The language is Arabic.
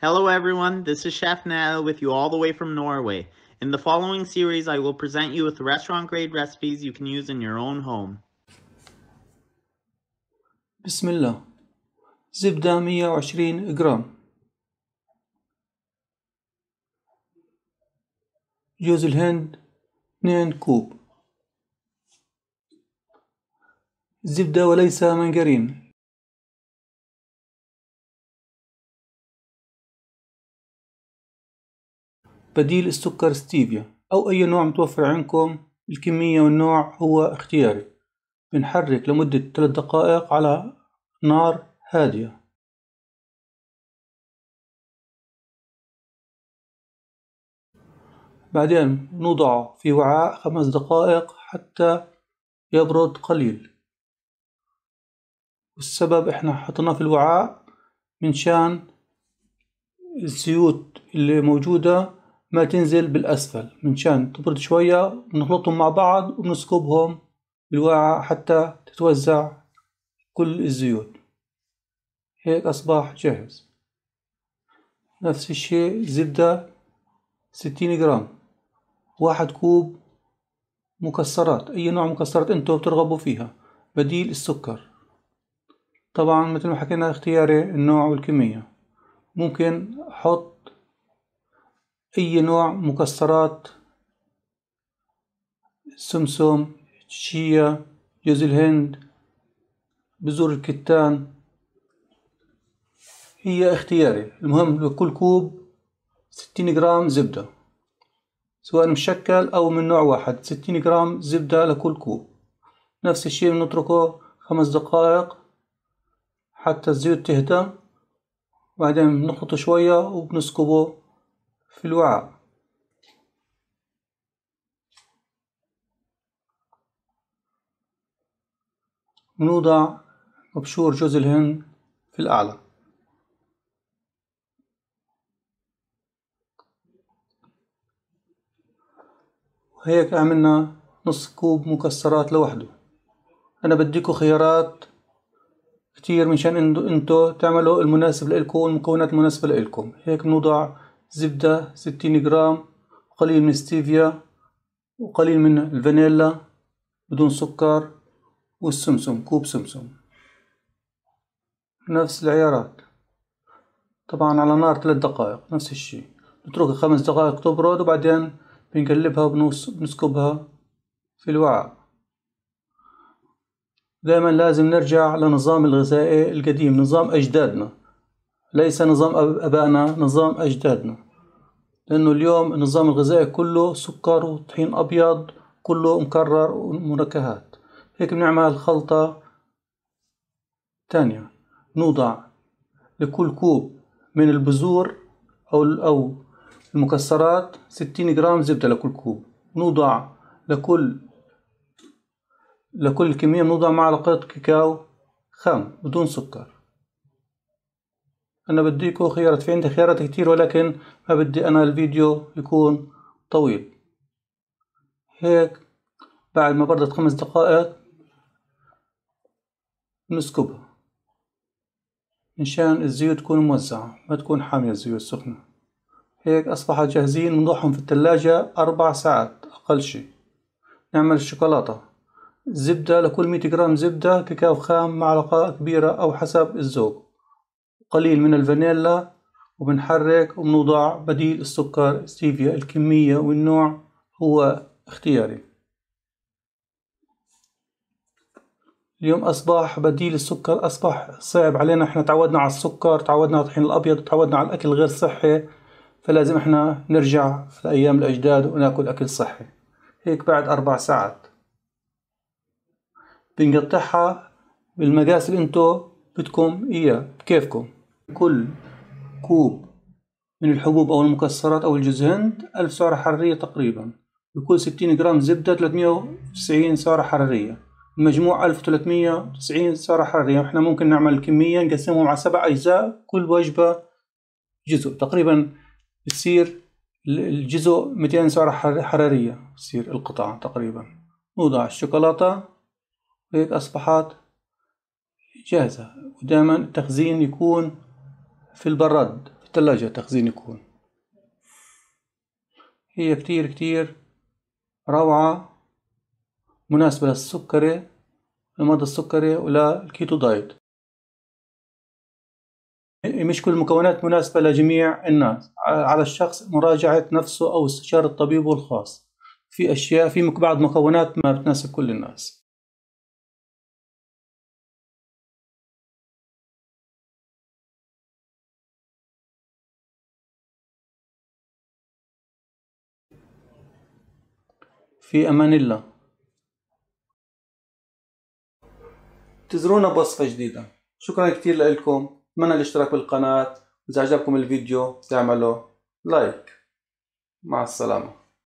Hello everyone, this is Chef Nana with you all the way from Norway. In the following series, I will present you with restaurant grade recipes you can use in your own home. بسم الله زبدة 120 جرام جوز الهند 2 كوب زبدة وليس منجرين بديل السكر ستيفيا أو أي نوع متوفر عندكم الكمية والنوع هو اختياري. بنحرك لمدة 3 دقائق على نار هادية. بعدين نوضعه في وعاء خمس دقائق حتى يبرد قليل. والسبب إحنا حطيناه في الوعاء منشان الزيوت اللي موجودة ما تنزل بالأسفل. منشان تبرد شوية بنخلطهم مع بعض وبنسكبهم بالوعاء حتى تتوزع كل الزيوت. هيك أصبح جاهز. نفس الشيء زبدة ستين جرام. واحد كوب مكسرات. أي نوع مكسرات أنتوا بترغبوا فيها؟ بديل السكر. طبعا مثل ما حكينا اختياري النوع والكمية. ممكن أحط أي نوع مكسرات؟ سمسم شيا جوز الهند بذور الكتان. هي اختياري. المهم لكل كوب ستين جرام زبدة سواء مشكل أو من نوع واحد ستين جرام زبدة لكل كوب. نفس الشيء بنتركه خمس دقائق حتى الزيوت تهدى. بعدين بنخلطه شوية وبنسكبه. في الوعاء بنوضع مبشور جوز الهند في الأعلى. وهيك عملنا نص كوب مكسرات لوحده. أنا بديكوا خيارات كتير مشان إنتو تعملوا المناسب لإلكم والمكونات المناسبة لإلكم. هيك بنوضع زبدة ستين جرام وقليل من ستيفيا وقليل من الفانيلا بدون سكر والسمسم كوب سمسم. نفس العيارات. طبعا على نار ثلاث دقائق نفس الشي نتركها خمس دقائق تبرد وبعدين بنقلبها وبنسكبها في الوعاء. دائما لازم نرجع لنظام الغذائي القديم نظام أجدادنا. ليس نظام أبائنا نظام أجدادنا. لأنه اليوم النظام الغذائي كله سكر وطحين أبيض كله مكرر ومنكهات. هيك بنعمل خلطة تانية. نوضع لكل كوب من البذور أو أو المكسرات ستين جرام زبدة لكل كوب. نوضع لكل لكل كمية نوضع معلقة كاكاو خام بدون سكر. أنا بديكو خيارات في عندي خيارات كتير ولكن ما بدي أنا الفيديو يكون طويل. هيك بعد ما بردت خمس دقائق نسكبها. مشان الزيوت تكون موزعة ما تكون حامية الزيوت سخنة هيك أصبحت جاهزين بنضعهم في الثلاجة أربع ساعات أقل شي. نعمل الشوكولاتة زبدة لكل مية جرام زبدة كاكاو خام معلقة كبيرة أو حسب الذوق. قليل من الفانيلا وبنحرك وبنوضع بديل السكر ستيفيا الكمية والنوع هو اختياري. اليوم أصبح بديل السكر أصبح صعب علينا. إحنا تعودنا على السكر تعودنا على الطحين الأبيض تعودنا على الأكل غير صحي فلازم إحنا نرجع في أيام الأجداد ونأكل أكل صحي. هيك بعد أربع ساعات. بنقطعها بالمقاس اللي أنتو بدكم إياه. بكيفكم كل كوب من الحبوب أو المكسرات أو الجوز هند ألف سعرة حرارية تقريبا. بكل ستين جرام زبدة تلتمية وتسعين سعرة حرارية. المجموع ألف وتلتمية وتسعين سعرة حرارية. وإحنا ممكن نعمل الكمية نقسمهم على سبع أجزاء. كل وجبة جزء. تقريبا بتصير الجزء 200 سعرة حرارية بتصير القطعة تقريبا. نوضع الشوكولاتة. هيك أصبحت جاهزة. ودائما التخزين يكون في البراد الثلاجة تخزين يكون. هي كتير كتير روعة مناسبة للسكري المرضى السكري ولل keto diet مش كل المكونات مناسبة لجميع الناس على الشخص مراجعة نفسه أو استشارة طبيبه الخاص. في أشياء في بعض مكونات ما بتناسب كل الناس. في أمان الله. انتظرونا بوصفة جديدة. شكرا كتير لكم أتمنى الاشتراك بالقناة. إذا عجبكم الفيديو تعملوا لايك مع السلامة.